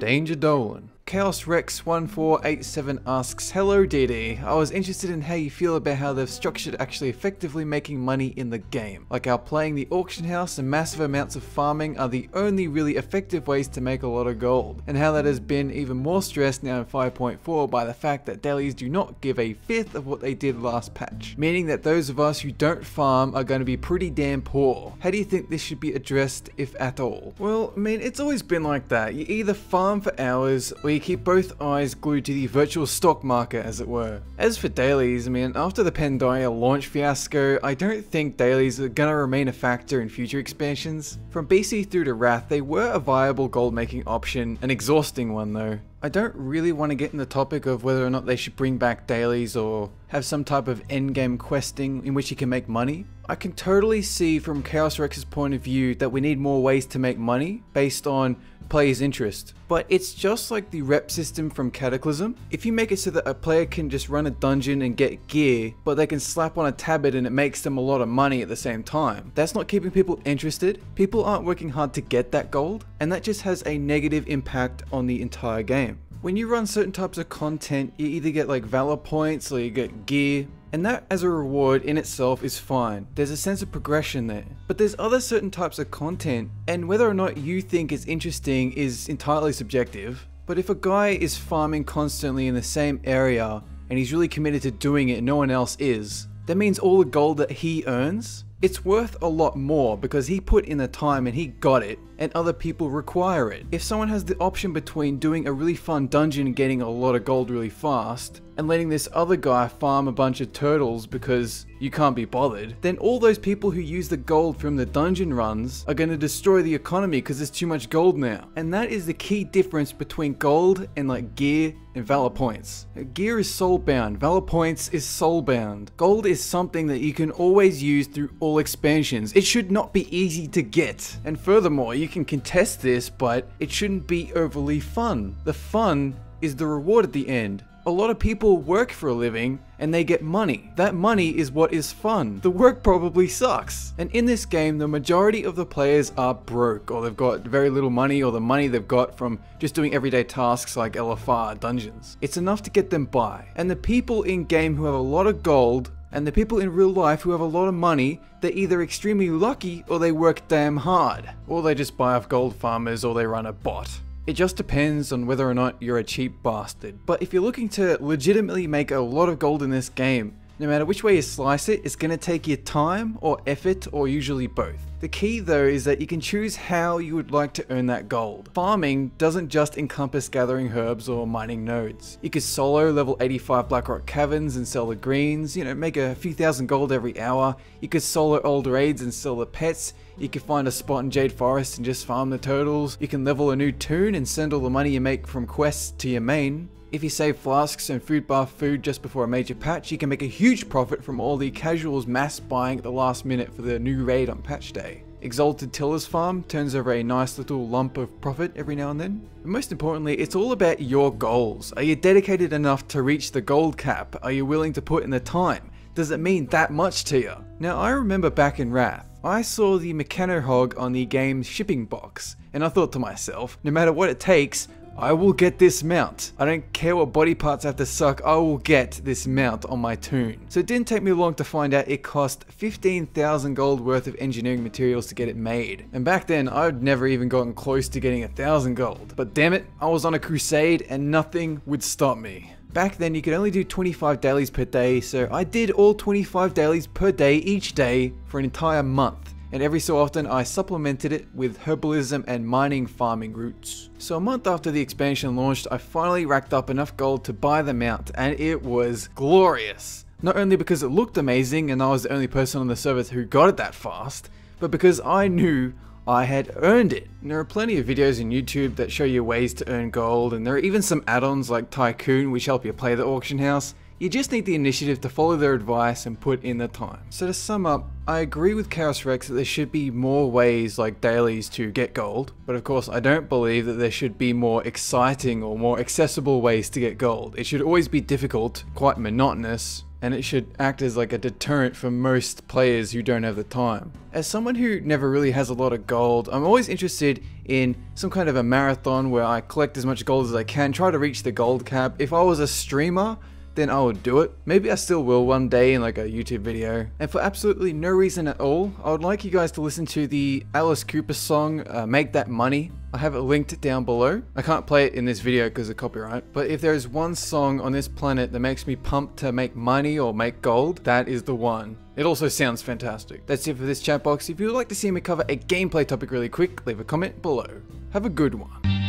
Danger Dolan. Chaos Rex 1487 asks, Hello DD, I was interested in how you feel about how they've structured actually effectively making money in the game. Like how playing the auction house and massive amounts of farming are the only really effective ways to make a lot of gold. And how that has been even more stressed now in 5.4 by the fact that dailies do not give a fifth of what they did last patch. Meaning that those of us who don't farm are going to be pretty damn poor. How do you think this should be addressed if at all? Well, I mean, it's always been like that. You either farm for hours or you keep both eyes glued to the virtual stock market as it were. As for dailies, I mean after the Pandaria launch fiasco, I don't think dailies are gonna remain a factor in future expansions. From BC through to Wrath, they were a viable gold making option, an exhausting one though. I don't really want to get in the topic of whether or not they should bring back dailies or have some type of endgame questing in which you can make money. I can totally see from Chaos Rex's point of view that we need more ways to make money based on player's interest. But it's just like the rep system from Cataclysm. If you make it so that a player can just run a dungeon and get gear, but they can slap on a tabard and it makes them a lot of money at the same time, that's not keeping people interested. People aren't working hard to get that gold, and that just has a negative impact on the entire game. When you run certain types of content, you either get like Valor points or you get gear, and that as a reward in itself is fine. There's a sense of progression there. But there's other certain types of content, and whether or not you think it's interesting is entirely subjective. But if a guy is farming constantly in the same area, and he's really committed to doing it and no one else is, that means all the gold that he earns, it's worth a lot more because he put in the time and he got it and other people require it. If someone has the option between doing a really fun dungeon and getting a lot of gold really fast, and letting this other guy farm a bunch of turtles because you can't be bothered, then all those people who use the gold from the dungeon runs are going to destroy the economy because there's too much gold now. And that is the key difference between gold and like gear and valor points. Gear is soulbound, valor points is soulbound. Gold is something that you can always use through all expansions. It should not be easy to get. And furthermore, you can contest this, but it shouldn't be overly fun. The fun is the reward at the end. A lot of people work for a living and they get money. That money is what is fun. The work probably sucks. And in this game, the majority of the players are broke or they've got very little money or the money they've got from just doing everyday tasks like LFR dungeons. It's enough to get them by. And the people in game who have a lot of gold and the people in real life who have a lot of money, they're either extremely lucky or they work damn hard. Or they just buy off gold farmers or they run a bot. It just depends on whether or not you're a cheap bastard. But if you're looking to legitimately make a lot of gold in this game, no matter which way you slice it, it's going to take you time or effort or usually both. The key though is that you can choose how you would like to earn that gold. Farming doesn't just encompass gathering herbs or mining nodes. You could solo level 85 Blackrock Caverns and sell the greens, you know, make a few thousand gold every hour. You could solo old raids and sell the pets. You can find a spot in Jade Forest and just farm the turtles. You can level a new toon and send all the money you make from quests to your main. If you save flasks and food bar food just before a major patch, you can make a huge profit from all the casuals mass buying at the last minute for the new raid on patch day. Exalted Tiller's Farm turns over a nice little lump of profit every now and then. But most importantly, it's all about your goals. Are you dedicated enough to reach the gold cap? Are you willing to put in the time? Does it mean that much to you? Now I remember back in Wrath, I saw the Mechanohog on the game's shipping box, and I thought to myself, no matter what it takes, I will get this mount. I don't care what body parts have to suck, I will get this mount on my toon. So it didn't take me long to find out it cost 15,000 gold worth of engineering materials to get it made. And back then, I'd never even gotten close to getting a thousand gold. But damn it, I was on a crusade and nothing would stop me. Back then you could only do 25 dailies per day, so I did all 25 dailies per day each day for an entire month and every so often I supplemented it with herbalism and mining farming routes. So a month after the expansion launched, I finally racked up enough gold to buy the mount, and it was glorious. Not only because it looked amazing and I was the only person on the server who got it that fast, but because I knew I had earned it. And there are plenty of videos on YouTube that show you ways to earn gold, and there are even some add-ons like Tycoon which help you play the auction house. You just need the initiative to follow their advice and put in the time. So to sum up, I agree with Chaos Rex that there should be more ways like dailies to get gold, but of course I don't believe that there should be more exciting or more accessible ways to get gold. It should always be difficult, quite monotonous, and it should act as like a deterrent for most players who don't have the time. As someone who never really has a lot of gold, I'm always interested in some kind of a marathon where I collect as much gold as I can, try to reach the gold cap. If I was a streamer, then I would do it. Maybe I still will one day in like a YouTube video. And for absolutely no reason at all, I would like you guys to listen to the Alice Cooper song, uh, Make That Money. I have it linked down below. I can't play it in this video because of copyright, but if there is one song on this planet that makes me pumped to make money or make gold, that is the one. It also sounds fantastic. That's it for this chat box. If you would like to see me cover a gameplay topic really quick, leave a comment below. Have a good one.